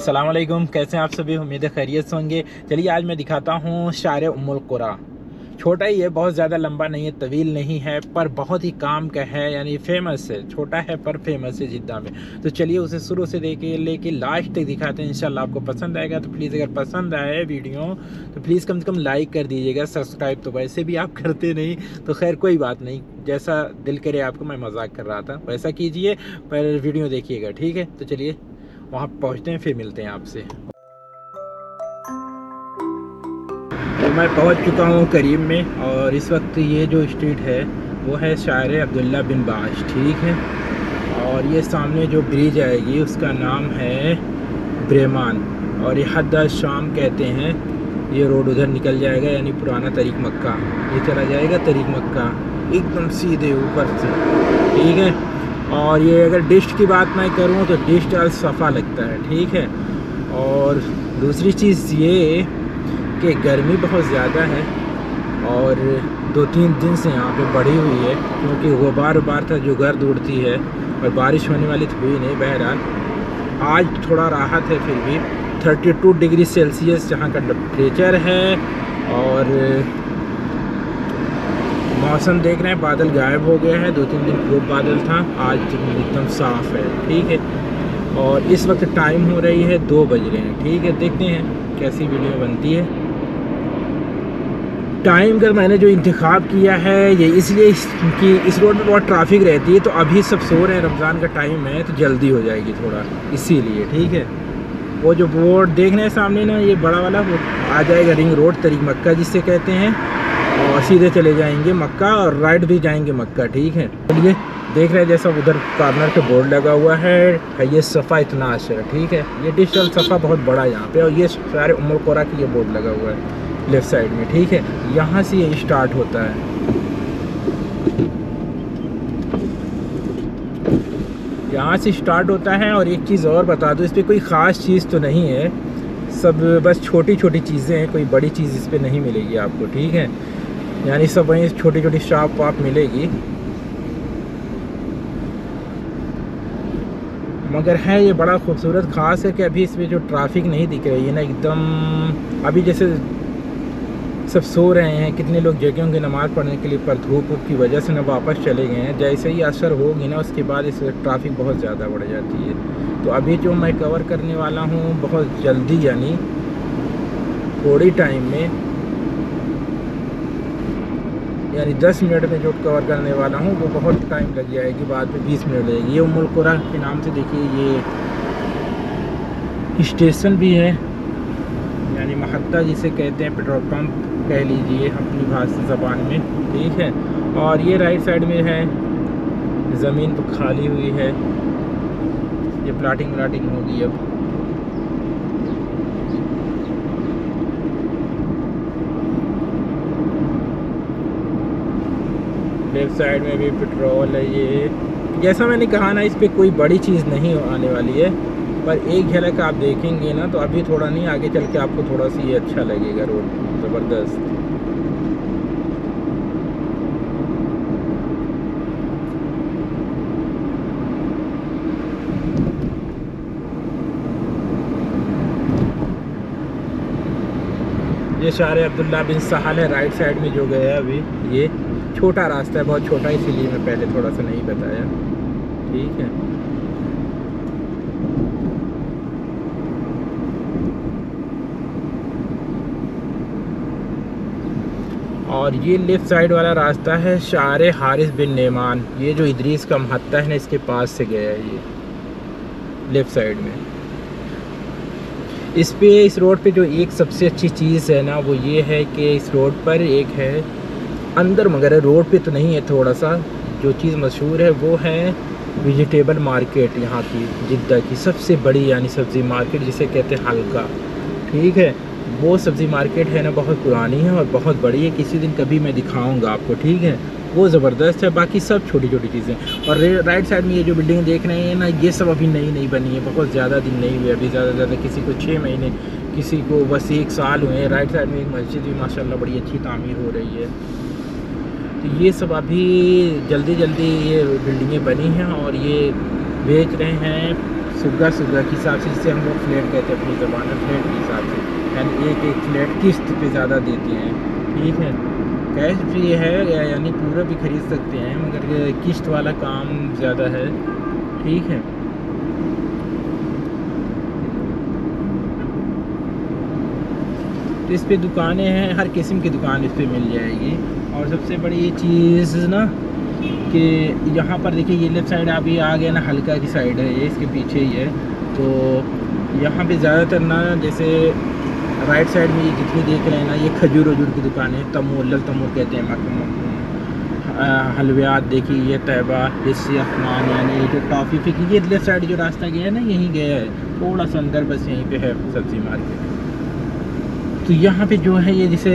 असलम कैसे हैं आप सभी? उम्मीद खैरियत से होंगे। चलिए, आज मैं दिखाता हूँ शार उमुल कुरा। छोटा ही है, बहुत ज़्यादा लंबा नहीं है, तवील नहीं है, पर बहुत ही काम का है, यानी फ़ेमस है। छोटा है, पर फ़ेमस है जिद्दा में। तो चलिए, उसे शुरू से देखे लेके लास्ट तक दिखाते हैं। इंशाल्लाह आपको पसंद आएगा तो प्लीज़ अगर पसंद आए वीडियो तो प्लीज़ कम से कम लाइक कर दीजिएगा सब्सक्राइब तो वैसे भी आप करते नहीं तो खैर कोई बात नहीं। जैसा दिल करे आपको, मैं मज़ाक कर रहा था। वैसा कीजिए, पर वीडियो देखिएगा, ठीक है? तो चलिए वहाँ पहुँचते हैं, फिर मिलते हैं आपसे। तो मैं पहुँच चुका हूँ करीम में और इस वक्त ये जो स्ट्रीट है, वो है शायर अब्दुल्ला बिन बाश ठीक है? और ये सामने जो ब्रिज आएगी उसका नाम है ब्रेमान। और ये हद शाम कहते हैं, ये रोड उधर निकल जाएगा, यानी पुराना तरीक मक्का। ये चला जाएगा तरीक मक्का, एकदम सीधे ऊपर से, ठीक है? और ये अगर डिश की बात मैं करूँ तो डिश सफ़ा लगता है, ठीक है? और दूसरी चीज़ ये कि गर्मी बहुत ज़्यादा है और दो तीन दिन से यहाँ पे बढ़ी हुई है, क्योंकि गुबार उबार था जो गर्द उड़ती है और बारिश होने वाली तो हुई नहीं बहरहाल। आज थोड़ा राहत है फिर भी। 32 डिग्री सेल्सियस जहाँ का टेम्परेचर है और मौसम देख रहे हैं, बादल गायब हो गया है दो तीन दिन खूब बादल था, आज एकदम साफ़ है, ठीक है? और इस वक्त टाइम हो रही है दो बज रहे हैं, ठीक है? देखते हैं कैसी वीडियो बनती है। टाइम का मैंने जो इंतखब किया है, ये इसलिए कि इस रोड में बहुत ट्रैफ़िक रहती है तो अभी सब सो रहे हैं, रमज़ान का टाइम है तो जल्दी हो जाएगी थोड़ा, इसीलिए, ठीक है? वो जो बोर्ड देख रहे हैं सामने ना, ये बड़ा वाला, वो आ जाएगा रिंग रोड तरीक मक्का जिससे कहते हैं। और सीधे चले जाएँगे मक्का और राइट भी जाएँगे मक्का, ठीक है? चलिए, देख रहे हैं जैसा उधर कॉर्नर पे बोर्ड लगा हुआ है ये सफ़ा इतना अशर ठीक है? ये डिजिटल सफ़ा बहुत बड़ा है यहाँ पे, और ये सारे उमर कोरा की ये बोर्ड लगा हुआ है लेफ़्ट साइड में, ठीक है? यहाँ से ये स्टार्ट होता है। यहाँ से स्टार्ट होता है, और एक चीज़ और बता दो, इस पर कोई ख़ास चीज़ तो नहीं है। सब बस छोटी छोटी चीज़ें हैं, कोई बड़ी चीज़ इस पर नहीं मिलेगी आपको, ठीक है? यानी सब वहीं छोटी छोटी शॉप वाप मिलेगी। मगर है ये बड़ा खूबसूरत, ख़ास है कि अभी इसमें जो ट्रैफ़िक नहीं दिख रही है ना, एकदम अभी जैसे सब सो रहे हैं, कितने लोग जगह होंगे नमाज़ पढ़ने के लिए, पर धूप की वजह से ना वापस चले गए हैं। जैसे ही असर होगी ना, उसके बाद इस ट्रैफ़िक बहुत ज़्यादा बढ़ जाती है। तो अभी जो मैं कवर करने वाला हूँ, बहुत जल्दी, यानी थोड़ी टाइम में यानी 10 मिनट में जो कवर करने वाला हूँ, वो बहुत टाइम लग जाएगी, बाद में 20 मिनट लगेगी। ये उमुल कुरा के नाम से देखिए, ये स्टेशन भी है। यानी महत्ता जिसे कहते हैं पेट्रोल पंप कह लीजिए अपनी भाषा ज़बान में, ठीक है? और ये राइट साइड में है, ज़मीन तो खाली हुई है। ये प्लाटिंग व्लाटिंग होगी अब। लेफ़्ट साइड में भी पेट्रोल है ये। जैसा मैंने कहा ना, इस पर कोई बड़ी चीज़ नहीं आने वाली है। पर एक झलक आप देखेंगे ना तो अभी थोड़ा नहीं, आगे चल के आपको थोड़ा सा ये अच्छा लगेगा रोड, ज़बरदस्त। ये शार अब्दुल्ला बिन सहल है राइट साइड में जो गया है अभी, ये। छोटा रास्ता है, बहुत छोटा, इसीलिए मैं पहले थोड़ा सा नहीं बताया। ठीक है। और ये लेफ़्ट साइड वाला रास्ता है शार हारिस बिन नेमान। ये जो इदरीस का महत्ता है ना, इसके पास से गया है ये। लेफ़्ट साइड में। इस पे, इस रोड पे जो एक सबसे अच्छी चीज़ है ना, वो ये है कि इस रोड पर एक है अंदर मगर रोड पे तो नहीं है थोड़ा सा। जो चीज़ मशहूर है वो है वेजिटेबल मार्केट यहाँ की, जिद्दा की सबसे बड़ी यानी सब्ज़ी मार्केट जिसे कहते हैं हल्का। ठीक है? वो सब्ज़ी मार्केट है ना बहुत पुरानी है और बहुत बड़ी है। किसी दिन कभी मैं दिखाऊँगा आपको, ठीक है? वो ज़बरदस्त है, बाकी सब छोटी छोटी चीज़ें। और राइट साइड में ये जो बिल्डिंग देख रहे हैं ना, ये सब अभी नई नई बनी है। बहुत ज़्यादा दिन नहीं हुए, अभी ज़्यादा ज़्यादा किसी को छः महीने, किसी को बस एक साल हुए हैं। राइट साइड में एक मस्जिद भी माशाल्लाह बड़ी अच्छी तामीर हो रही है। तो ये सब अभी जल्दी जल्दी ये बिल्डिंगें बनी हैं और ये बेच रहे हैं सुगा सुगा के हिसाब से, जिसे हम लोग फ्लैट कहते हैं, अपनी ज़बान फ्लैट के हिसाब से। यानी एक एक फ्लैट किस्त पे ज़्यादा देते हैं? ठीक है। कैश भी है यानी पूरा भी ख़रीद सकते हैं, मगर किस्त वाला काम ज़्यादा है। ठीक है। तो इस पर दुकानें हैं, हर किस्म की दुकान इस पर मिल जाएगी। और सबसे बड़ी ये चीज़ ना कि यहाँ पर देखिए ये लेफ़्ट साइड अभी आ गया ना, हल्का की साइड है, ये इसके पीछे ही है। तो यहाँ पे ज़्यादातर ना जैसे राइट साइड में ये जितनी देख रहे हैं ना, ये खजूर वजूर की दुकान है तमूर लल तमूर कहते हैं हलवियात देखिए ये तैबा, हिस्सी यानी जो टॉफ़ी फिकी ये लेफ़्ट साइड जो रास्ता गया है ना, यहीं गया है। थोड़ा सा अंदर बस यहीं पे है सब्ज़ी मार्केट। तो यहाँ पे जो है ये जिसे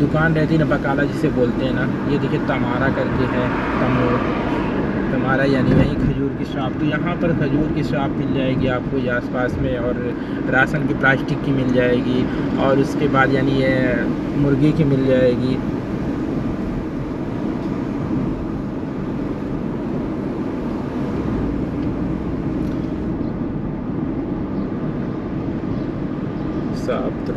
दुकान रहती है ना बकाला जिसे बोलते हैं ना, ये देखिए तमारा करके है तमोर तमारा यानी वही खजूर की शॉप तो यहाँ पर खजूर की शॉप मिल जाएगी आपको ये आसपास में, और राशन की प्लास्टिक की मिल जाएगी, और उसके बाद यानी ये मुर्गी की मिल जाएगी। साफ़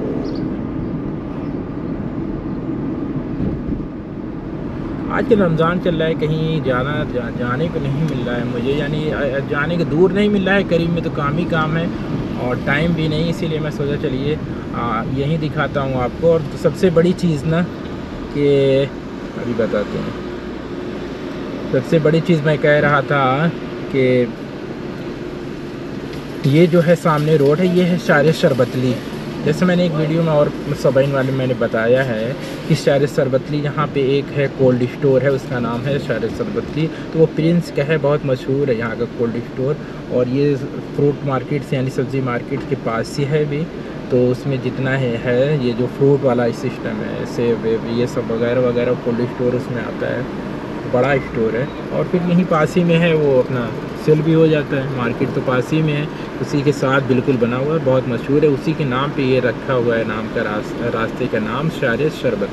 आज के रमज़ान चल रहा है कहीं जाना जा, जाने को नहीं मिल रहा है मुझे यानी जाने के दूर नहीं मिल रहा है करीब में तो काम ही काम है और टाइम भी नहीं इसीलिए मैं सोचा चलिए यहीं दिखाता हूँ आपको और तो सबसे बड़ी चीज़ ना कि अभी बताते हैं। सबसे बड़ी चीज़ मैं कह रहा था कि ये जो है सामने रोड है ये है शार शरबतली जैसे मैंने एक वीडियो में और सबाइन वाले मैंने बताया है कि शार सरबतली यहाँ पे एक है कोल्ड स्टोर है, उसका नाम है शार सरबतली। तो वो प्रिंस का है, बहुत मशहूर है यहाँ का कोल्ड स्टोर। और ये फ्रूट मार्केट से, यानी सब्ज़ी मार्केट के पास ही है भी। तो उसमें जितना है है ये जो फ्रूट वाला सिस्टम है, सेब ये सब वगैरह वगैरह कोल्ड स्टोर उसमें आता है। बड़ा स्टोर है। और फिर यहीं पास ही में है वो अपना सेल भी हो जाता है। मार्केट तो पास ही में है। उसी के साथ बिल्कुल बना हुआ है, बहुत मशहूर है। उसी के नाम पे ये रखा हुआ है, नाम का रास्ता रास्ते का नाम शार शरबत।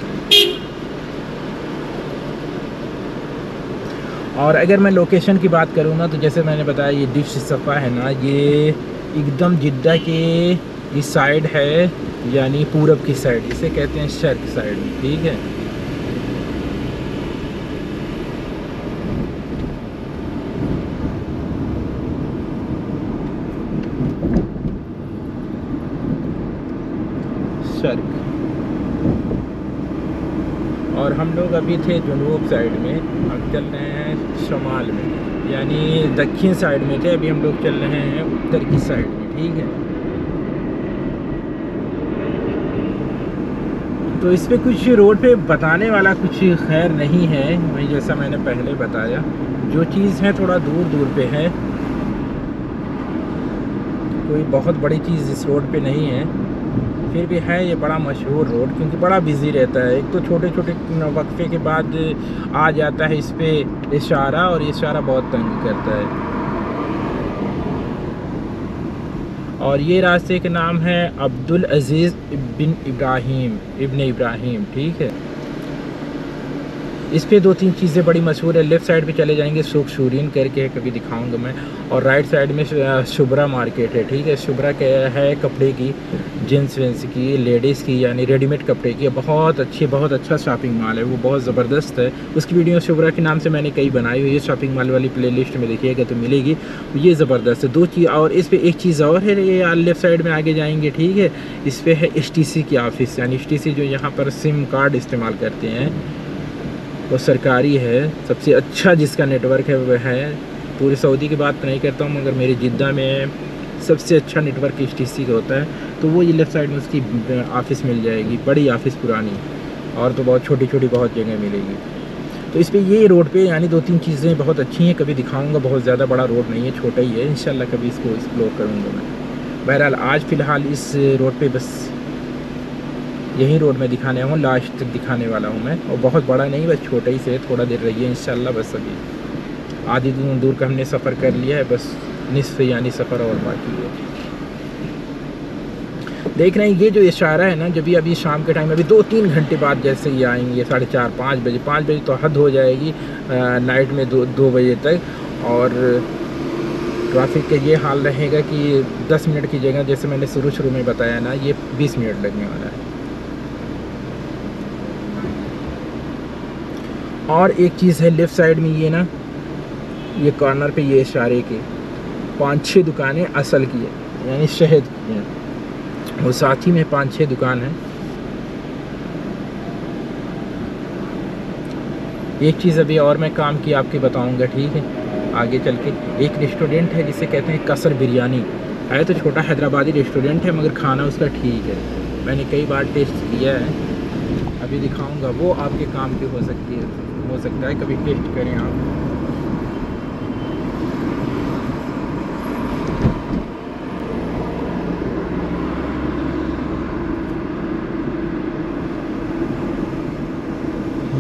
और अगर मैं लोकेशन की बात करूँ ना तो जैसे मैंने बताया, ये डिश सफ़ा है ना, ये एकदम जिद्दा के इस साइड है, यानी पूरब की साइड, इसे कहते हैं शर्क साइड, ठीक है शर्क और हम लोग अभी थे जनूब साइड में, अब चल रहे हैं शमाल में। यानी दक्षिण साइड में थे, अभी हम लोग चल रहे हैं उत्तर की साइड में, ठीक है? तो इस पर कुछ रोड पे बताने वाला कुछ खैर नहीं है, वही जैसा मैंने पहले बताया। जो चीज़ है, थोड़ा दूर दूर पे है। कोई बहुत बड़ी चीज़ इस रोड पे नहीं है। फिर भी है ये बड़ा मशहूर रोड, क्योंकि बड़ा बिज़ी रहता है। एक तो छोटे छोटे वक्फे के बाद आ जाता है इस पर इशारा और इशारा बहुत तंग करता है। और ये रास्ते का नाम है अब्दुल अज़ीज़ बिन इब्राहिम, इब्न इब्राहिम, ठीक है? इस पर दो तीन चीज़ें बड़ी मशहूर है। लेफ़्ट साइड पे चले जाएँगे सुख शूरीन करके कभी दिखाऊँगा मैं। और राइट साइड में शुभ्रा मार्केट है, ठीक है? शुभ्रा क्या है कपड़े की जींस वेंस की, लेडीज़ की, यानी रेडीमेड कपड़े की। बहुत अच्छी, बहुत अच्छा शॉपिंग मॉल है, वो बहुत ज़बरदस्त है। उसकी वीडियो शुभ्रा के नाम से मैंने कई बनाई हुई है। शॉपिंग मॉल वाली प्ले में देखिएगा तो मिलेगी। ये ज़बरदस्त है। दो चीज़ और, इस पर एक चीज़ और है, ये लेफ़्ट साइड में आगे जाएँगे, ठीक है? इस पर है एस की ऑफ़िस, यानी एसटीसी जो यहाँ पर सिम कार्ड इस्तेमाल करते हैं। वो सरकारी है, सबसे अच्छा जिसका नेटवर्क है वह है। पूरी सऊदी की बात नहीं करता हूँ, मगर मेरी जिद्दा में सबसे अच्छा नेटवर्क एच टी का होता है। तो वो ये लेफ़्ट साइड में उसकी ऑफ़िस मिल जाएगी, बड़ी ऑफ़िस पुरानी। और तो बहुत छोटी छोटी बहुत जगह मिलेगी। तो इस पर ये रोड पे यानी दो तीन चीज़ें बहुत अच्छी हैं, कभी दिखाऊँगा, बहुत ज़्यादा बड़ा रोड नहीं है, छोटा ही है। इन कभी इसको एक्सप्लोर करूँगा मैं। बहरहाल, आज फ़िलहाल इस रोड पर बस यही रोड में दिखाने हूँ, लास्ट तक दिखाने वाला हूँ मैं। और बहुत बड़ा नहीं, बस छोटा ही से, थोड़ा देर रही है इन बस अभी। आधी दूर दूर का हमने सफ़र कर लिया है, बस निसफ यानी सफ़र और बाकी है। देख रहे हैं, ये जो इशारा है ना, जब भी अभी शाम के टाइम अभी दो तीन घंटे बाद जैसे ये आएँगे, साढ़े चार, पाँच बजे पाँच बजे तो हद हो जाएगी नाइट में दो दो बजे तक। और ट्रैफ़िक का ये हाल रहेगा कि 10 मिनट की जगह, जैसे मैंने शुरू शुरू में बताया ना, ये 20 मिनट लगने वाला है। और एक चीज़ है लेफ़्ट साइड में ये ना, ये कॉर्नर पे ये इशारे के पाँच छः दुकानें असल की है, यानी शहद की हैं। और साथ ही में पाँच छः दुकान है। एक चीज़ अभी और मैं काम की आपके बताऊँगा, ठीक है? आगे चल के। एक रेस्टोरेंट है जिसे कहते हैं कसर बिरयानी। है तो छोटा हैदराबादी रेस्टोरेंट है, मगर खाना उसका ठीक है। मैंने कई बार टेस्ट किया है। अभी दिखाऊँगा, वो आपके काम की हो सकती है। हो सकता है, कभी टेस्ट करें आप।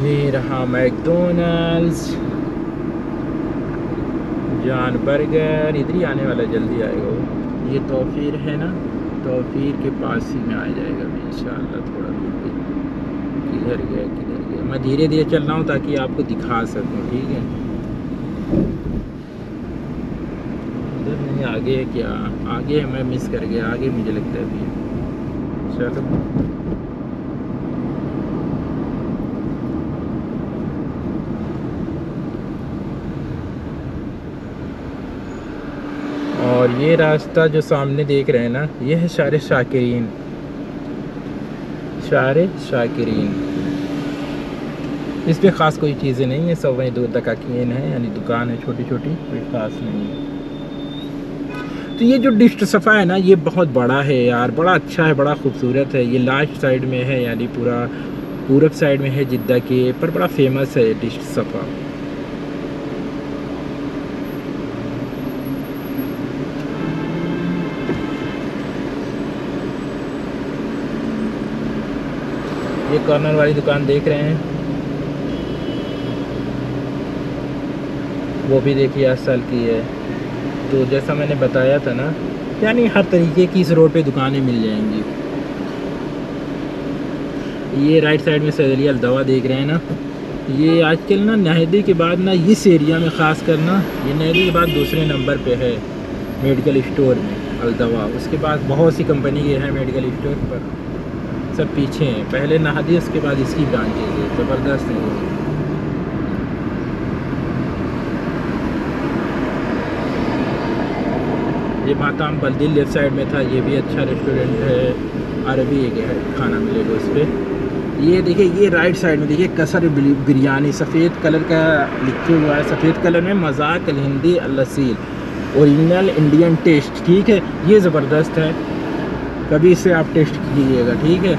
ये रहा मैकडोनल्ड्स। जान बर्गर, इधर ही आने वाला जल्दी आएगा वो। ये तोफीर है ना? तोफीर के पास ही में आ जाएगा, इंशाल्लाह थोड़ा दूर पे। किधर गया किधर मैं धीरे धीरे चल रहा हूँ ताकि आपको दिखा सकूँ, ठीक है? इधर नहीं, आगे है क्या? आगे है, मैं मिस कर गया, आगे मुझे लगता है अभी चलो। और ये रास्ता जो सामने देख रहे हैं ना, ये है शार शाकिरीन। शार शाकिरीन। इस पर ख़ास कोई चीज़ें नहीं है, सब वहीं दकाकीन है, यानी दुकान है छोटी छोटी कोई ख़ास नहीं है। तो ये जो डिस्ट सफ़ा है ना, ये बहुत बड़ा है यार, बड़ा अच्छा है, बड़ा खूबसूरत है। ये लास्ट साइड में है, यानी पूरा पूरब साइड में है जिद्दा के, पर बड़ा फ़ेमस है डिस्ट सफ़ा। ये कॉर्नर वाली दुकान देख रहे हैं। वो भी देखिए आठ साल की है। तो जैसा मैंने बताया था ना, यानी हर तरीके की इस रोड पे दुकानें मिल जाएँगी। ये राइट साइड में सैदली दवा देख रहे हैं ना। ये आजकल ना नहदे के बाद ना इस एरिया में ख़ास कर ना, ये नहदी के बाद दूसरे नंबर पे है मेडिकल स्टोर में, अलदवा। उसके बाद बहुत सी कंपनी के हैं मेडिकल स्टोर पर। सब पीछे हैं। पहले नहादी, उसके बाद इसकी ब्रांचेज है। ज़बरदस्त है ये माताम बल्दिल लेफ़्ट साइड में था, ये भी अच्छा रेस्टोरेंट है अरबी एक है, खाना मिलेगा उस पर ये देखिए, ये राइट साइड में देखिए, कसर बिरयानी, सफ़ेद कलर का लिखे हुआ है। सफ़ेद कलर में मज़ाक, हिंदी लसील ओरिजिनल इंडियन टेस्ट ठीक है? ये ज़बरदस्त है। कभी इसे आप टेस्ट कीजिएगा, ठीक है?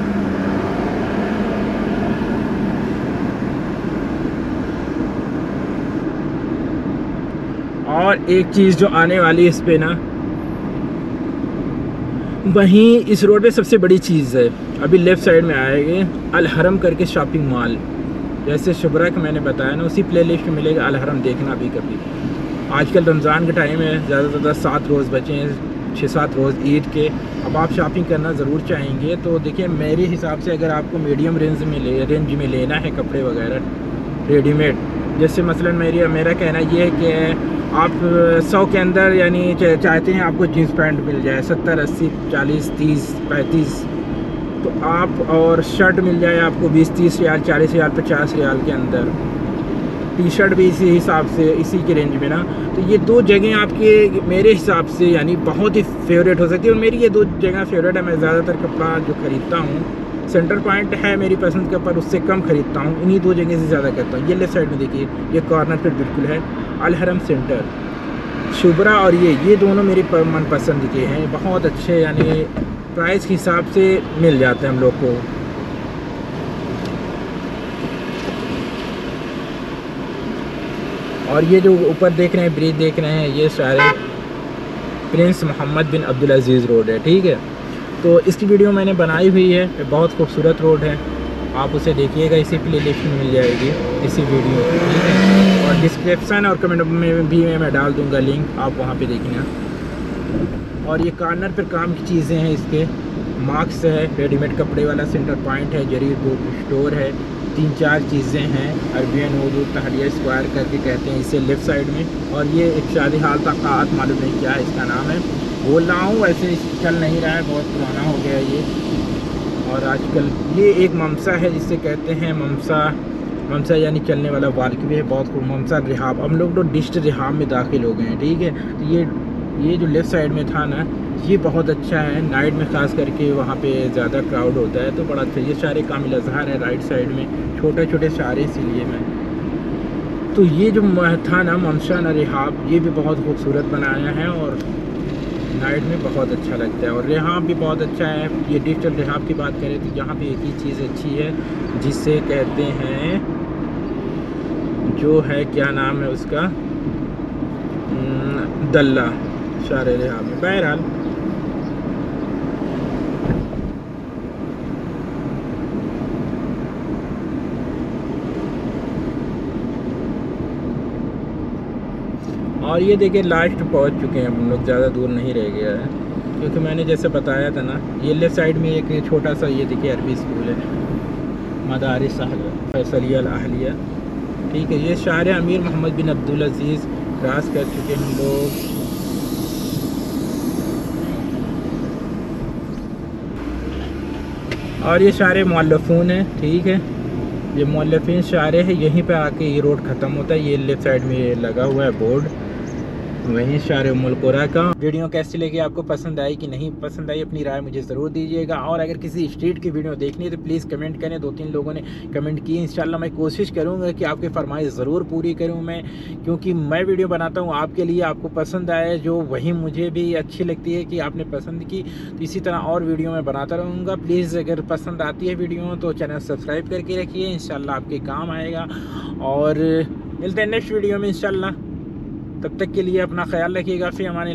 और एक चीज़ जो आने वाली है इस पर ना वहीं इस रोड पे सबसे बड़ी चीज़ है। अभी लेफ़्ट साइड में आएँगे अलहरम करके शॉपिंग मॉल। जैसे शुभरा का मैंने बताया ना, उसी प्ले लिस्ट में मिलेगा अलहरम देखना भी कभी। आजकल रमज़ान का टाइम है ज़्यादा से ज़्यादा सात रोज़ बचे हैं छः सात रोज़ ईद के। अब आप शॉपिंग करना ज़रूर चाहेंगे तो देखिए मेरे हिसाब से अगर आपको मीडियम रेंज में ले, रेंज में लेना है कपड़े वगैरह, रेडीमेड जैसे मसलन मेरी, मेरा कहना ये है कि आप सौ के अंदर, यानी चाहते हैं आपको जीन्स पैंट मिल जाए, सत्तर, अस्सी, चालीस, तीस, पैंतीस तो आप और शर्ट मिल जाए आपको बीस, तीस रियाल, चालीस रियाल, पचास रियाल के अंदर। टी शर्ट भी इसी हिसाब से, इसी के रेंज में ना। तो ये दो जगह आपके, मेरे हिसाब से, यानी बहुत ही फेवरेट हो सकती है। और मेरी ये दो जगह फेवरेट है, मैं ज़्यादातर कपड़ा जो ख़रीदता हूँ सेंटर पॉइंट है मेरी पसंद के ऊपर, उससे कम ख़रीदता हूँ। इन्हीं दो जगह से ज़्यादा करता हूँ। ये लेफ़्ट साइड में देखिए, ये कॉर्नर पर बिल्कुल है। अलहरम सेंटर शुभरा और ये ये दोनों मेरी मनपसंद के हैं। बहुत अच्छे, यानी प्राइस के हिसाब से मिल जाते हैं हम लोग को। और ये जो ऊपर देख रहे हैं, ब्रिज देख रहे हैं, ये सारे prince Mohammed bin Abdul Aziz road है, ठीक है? तो इसकी वीडियो मैंने बनाई हुई है बहुत खूबसूरत रोड है। आप उसे देखिएगा, इसी प्ले लिस्ट में मिल जाएगी, इसी वीडियो ठीक है? और डिस्क्रिप्सन और कमेंट में भी मैं डाल दूँगा लिंक आप वहाँ पे देखना। और ये कार्नर पर काम की चीज़ें हैं इसके। मार्क्स है रेडीमेड कपड़े वाला सेंटर पॉइंट है जरीर बुक स्टोर है, तीन चार चीज़ें हैं, अरबियन उर्दू तहरिया स्क्वायर करके कहते हैं इसे लेफ़्ट साइड में। और ये एक शादी हाल तकात मालूम नहीं क्या है, इसका नाम है। बोल रहा हूँ, वैसे चल नहीं रहा है, बहुत पुराना हो गया ये। और आजकल ये एक ममसा है, जिसे कहते हैं ममसा। ममसा यानी चलने वाला वालकवी है, बहुत खूब ममसा रिहाब। हम लोग तो डिस्ट रिहाब में दाखिल हो गए हैं, ठीक है? तो ये ये जो लेफ़्ट साइड में था ना, ये बहुत अच्छा है। नाइट में ख़ास करके वहाँ पे ज़्यादा क्राउड होता है तो बड़ा अच्छा ये सारे कामिल अजहार है राइट साइड में छोटे छोटे सारे इसीलिए मैं। तो ये जो था ना ममशा न रिहाब, ये भी बहुत खूबसूरत बनाया है और नाइट में बहुत अच्छा लगता है और रिहाब भी बहुत अच्छा है। ये डिजिटल रिहाब की बात करें तो यहाँ पे एक ही चीज़ अच्छी है, जिसे कहते हैं जो है, क्या नाम है उसका? दल्ला शार रिहाब में। बहरहाल और ये देखिए लास्ट पहुँच चुके हैं हम लोग, ज़्यादा दूर नहीं रह गया है। क्योंकि मैंने जैसे बताया था ना, ये लेफ़्ट साइड में एक छोटा सा ये देखिए अरबी स्कूल है। मदारस फैसलिया अहलिया ठीक है, ये शार Amir Mohammed bin Abdul Aziz cross कर चुके हम लोग। और ये शार मलफून है, ठीक है। ये मौलफिन शारे है, यहीं पे आके ये रोड ख़त्म होता है। ये लेफ़्ट साइड में ये लगा हुआ है बोर्ड वहीं शार मुलकोरा का वीडियो कैसी लगी, आपको पसंद आई कि नहीं? पसंद आई अपनी राय मुझे ज़रूर दीजिएगा। और अगर किसी स्ट्रीट की वीडियो देखनी है तो प्लीज़ कमेंट करें। दो तीन लोगों ने कमेंट की। इंशाल्लाह मैं कोशिश करूँगा कि आपकी फरमाइश ज़रूर पूरी करूँ मैं, क्योंकि मैं वीडियो बनाता हूँ, आपके लिए आपको पसंद आए, जो वही मुझे भी अच्छी लगती है कि आपने पसंद की। तो इसी तरह और वीडियो मैं बनाता रहूँगा। प्लीज़ अगर पसंद आती है वीडियो तो चैनल सब्सक्राइब करके रखिए। इन आपके काम आएगा। और मिलते हैं नेक्स्ट वीडियो में इन तब तक के लिए अपना ख्याल रखिएगा फ़ी अमान